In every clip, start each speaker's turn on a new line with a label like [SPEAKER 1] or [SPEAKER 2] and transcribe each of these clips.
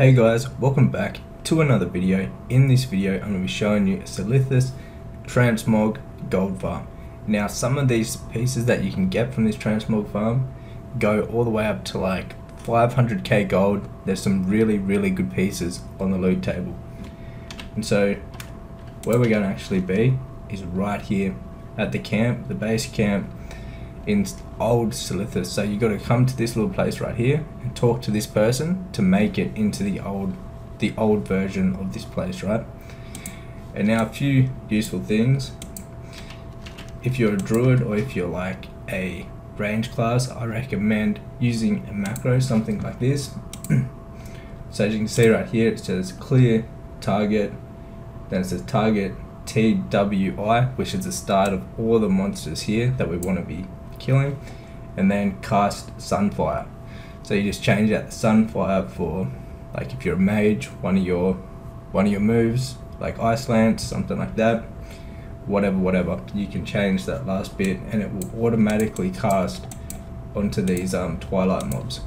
[SPEAKER 1] Hey guys, welcome back to another video. In this video, I'm going to be showing you a Silithus Transmog Gold Farm. Now, some of these pieces that you can get from this Transmog Farm go all the way up to like 500k gold. There's some really, really good pieces on the loot table. And so, where we're going to actually be is right here at the camp, the base camp in old Silithus. So you got to come to this little place right here and talk to this person to make it into the old, the old version of this place, right? And now a few useful things. If you're a druid or if you're like a range class, I recommend using a macro, something like this. so as you can see right here, it says clear target, then it says target TWI, which is the start of all the monsters here that we want to be killing, and then cast Sunfire. So you just change the Sunfire for, like if you're a mage, one of your one of your moves, like Ice Lance, something like that. Whatever, whatever. You can change that last bit, and it will automatically cast onto these um, Twilight mobs.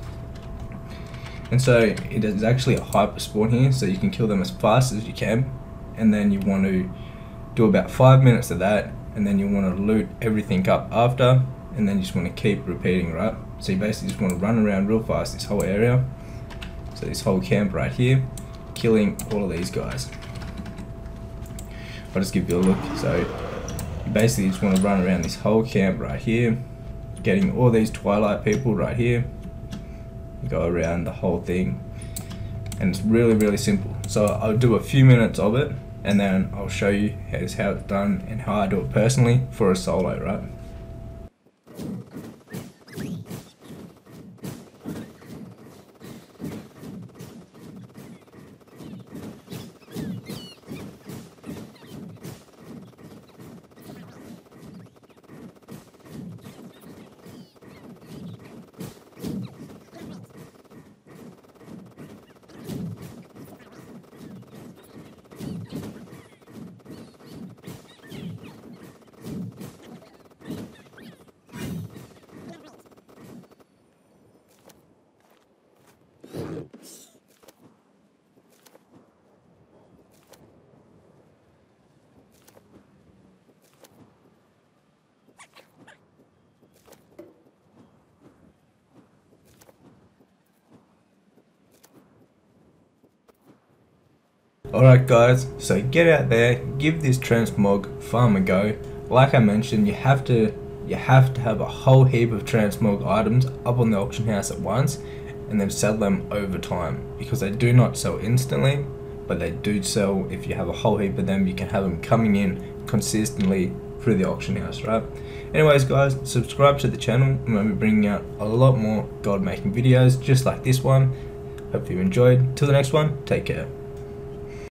[SPEAKER 1] And so it is actually a hyper spawn here, so you can kill them as fast as you can, and then you want to do about five minutes of that, and then you want to loot everything up after, and then you just want to keep repeating, right? So you basically just want to run around real fast this whole area. So this whole camp right here, killing all of these guys. I'll just give you a look. So you basically just want to run around this whole camp right here, getting all these Twilight people right here. Go around the whole thing. And it's really, really simple. So I'll do a few minutes of it and then I'll show you how it's done and how I do it personally for a solo, right? Alright guys, so get out there, give this transmog farm a go. Like I mentioned, you have to you have to have a whole heap of transmog items up on the auction house at once and then sell them over time because they do not sell instantly but they do sell if you have a whole heap of them you can have them coming in consistently through the auction house right? Anyways guys subscribe to the channel. I'm going to be bringing out a lot more gold making videos just like this one. Hope you enjoyed. Till the next one take care